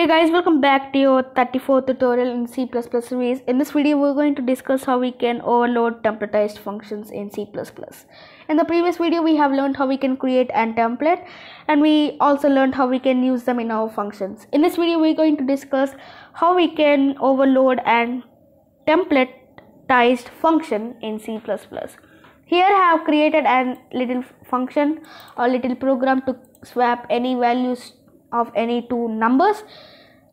Hey guys, welcome back to your 34th tutorial in C++ series. In this video, we're going to discuss how we can overload templatized functions in C++. In the previous video, we have learned how we can create an template and we also learned how we can use them in our functions. In this video, we're going to discuss how we can overload an templatized function in C++. Here I have created a little function or little program to swap any values of any two numbers.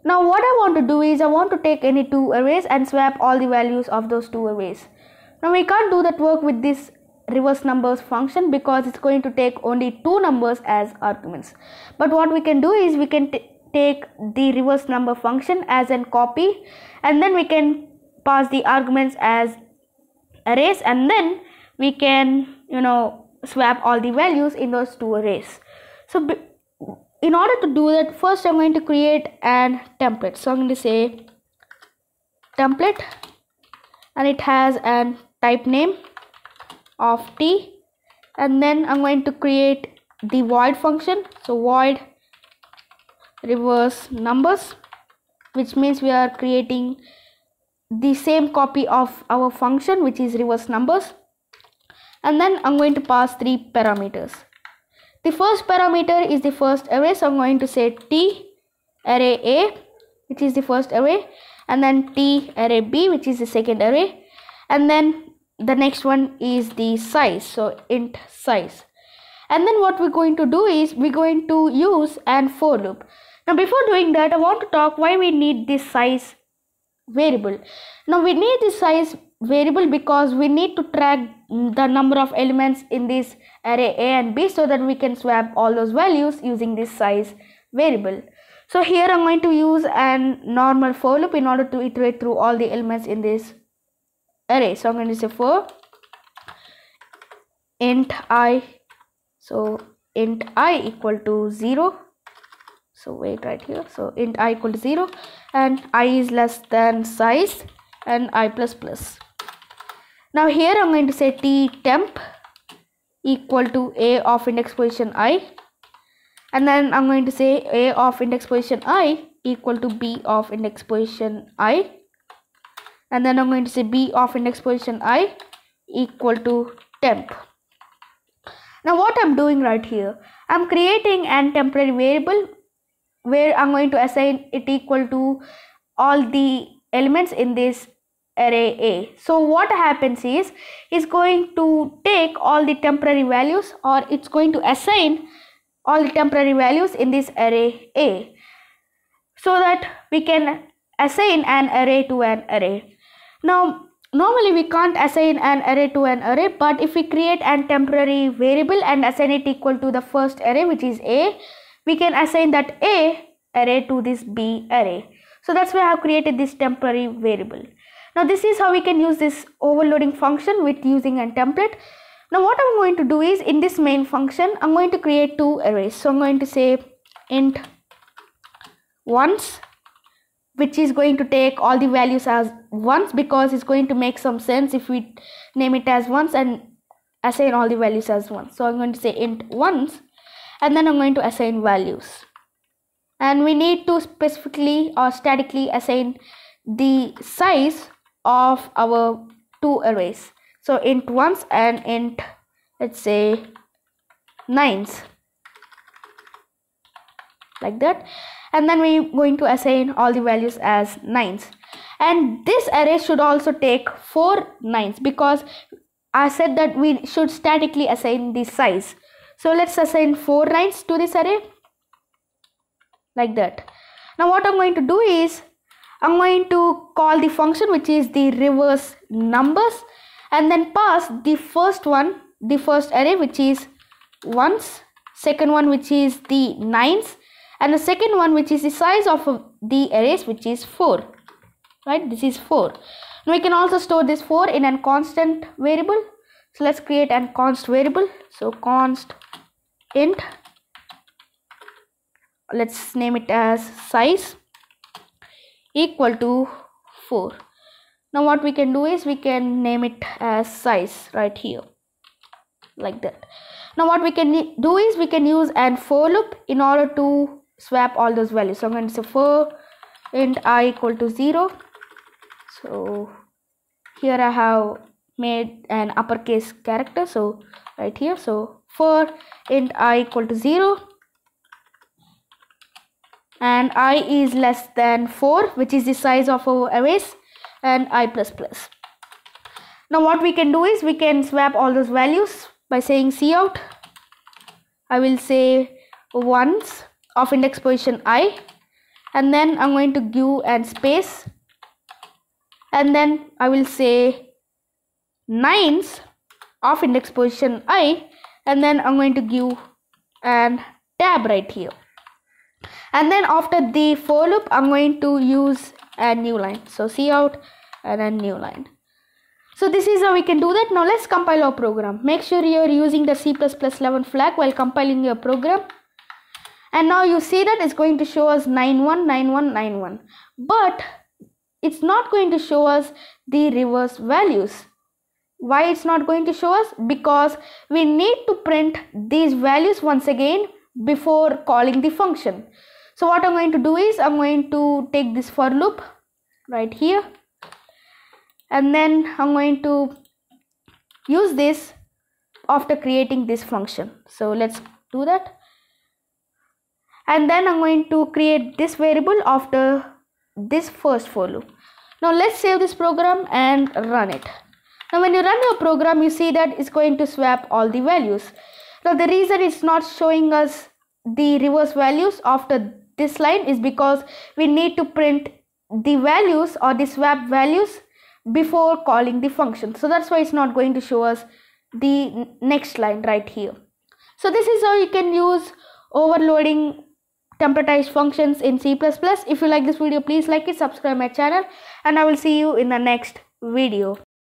Now what I want to do is I want to take any two arrays and swap all the values of those two arrays. Now we can't do that work with this reverse numbers function because it's going to take only two numbers as arguments. But what we can do is we can take the reverse number function as a copy and then we can pass the arguments as arrays and then we can you know swap all the values in those two arrays. So in order to do that first I'm going to create an template. So I'm going to say template and it has an type name of t and then I'm going to create the void function. So void reverse numbers which means we are creating the same copy of our function which is reverse numbers. And then I'm going to pass three parameters the first parameter is the first array so i'm going to say t array a which is the first array and then t array b which is the second array and then the next one is the size so int size. And then what we're going to do is we're going to use an for loop. Now before doing that i want to talk why we need this size variable. Now we need this size variable because we need to track the number of elements in this array a and b so that we can swap all those values using this size variable. So here i'm going to use an normal for loop in order to iterate through all the elements in this array. So i'm going to say for int i so int i equal to 0 so wait right here. So int i equal to 0 and i is less than size and i plus plus now here I'm going to say t temp equal to a of index position i and then I'm going to say a of index position i equal to b of index position i and then I'm going to say b of index position i equal to temp. Now what I'm doing right here, I'm creating an temporary variable where I'm going to assign it equal to all the elements in this array A. So what happens is, is going to take all the temporary values or it's going to assign all the temporary values in this array A so that we can assign an array to an array. Now normally we can't assign an array to an array but if we create an temporary variable and assign it equal to the first array which is A we can assign that A array to this B array. So that's why I have created this temporary variable. Now this is how we can use this overloading function with using a template. Now what I'm going to do is in this main function, I'm going to create two arrays. So I'm going to say int ones which is going to take all the values as ones because it's going to make some sense if we name it as ones and assign all the values as ones. So I'm going to say int ones and then I'm going to assign values. And we need to specifically or statically assign the size of our two arrays. So int ones and int let's say nines. Like that. And then we're going to assign all the values as nines. And this array should also take four nines because I said that we should statically assign the size. So let's assign four nines to this array. Like that. Now what I'm going to do is I'm going to call the function which is the reverse numbers and then pass the first one the first array which is ones second one which is the nines and the second one which is the size of the arrays which is 4 right? This is 4 now we can also store this 4 in a constant variable. So let's create a const variable. So const int. Let's name it as size equal to 4 now what we can do is we can name it as size right here like that. Now what we can do is we can use an for loop in order to swap all those values. So i'm going to say for int i equal to 0 so here i have made an uppercase character. So right here. So for int i equal to 0 and i is less than 4 which is the size of our arrays and i plus plus. Now what we can do is we can swap all those values by saying cout i will say ones of index position i and then i'm going to give and space. And then i will say nines of index position i and then i'm going to give and tab right here and then after the for loop i'm going to use a new line. So cout and a new line. So this is how we can do that. Now let's compile our program. Make sure you're using the c++11 flag while compiling your program. And now you see that it's going to show us 919191 but it's not going to show us the reverse values. Why it's not going to show us? Because we need to print these values once again before calling the function. So what i'm going to do is i'm going to take this for loop right here. And then i'm going to use this after creating this function. So let's do that. And then i'm going to create this variable after this first for loop. Now let's save this program and run it. Now when you run your program you see that it's going to swap all the values now the reason it's not showing us the reverse values after this line is because we need to print the values or the swap values before calling the function so that's why it's not going to show us the next line right here so this is how you can use overloading templatized functions in C++. If you like this video, please like it, subscribe my channel and I will see you in the next video.